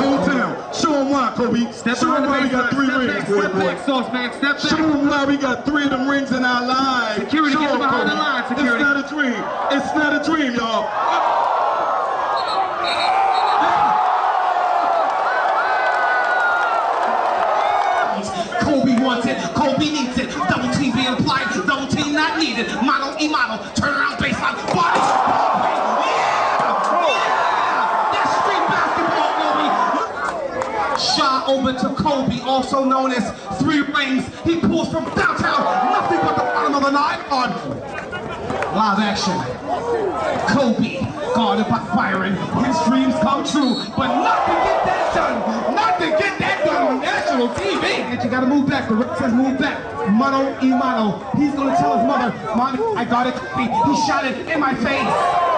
the whole town. Show them why, Kobe. Step Show them why we baseline. got three Step rings, back, boy, step boy. back, Sauce man. Step Show them why we got three of them rings in our lives. Security, Show get 'em, behind the line, security. It's not a dream. It's not a dream, y'all. Kobe wants it, Kobe needs it. Double team being applied, double team not needed. Model e model, turn around Shot over to Kobe, also known as three rings. He pulls from downtown, nothing but the bottom of the nine on live action. Kobe, guarded by Byron. His dreams come true, but not to get that done. Not to get that done on national TV. And you gotta move back. The ref says move back. Mano Imano. He's gonna tell his mother, Mommy, I got it. He shot it in my face.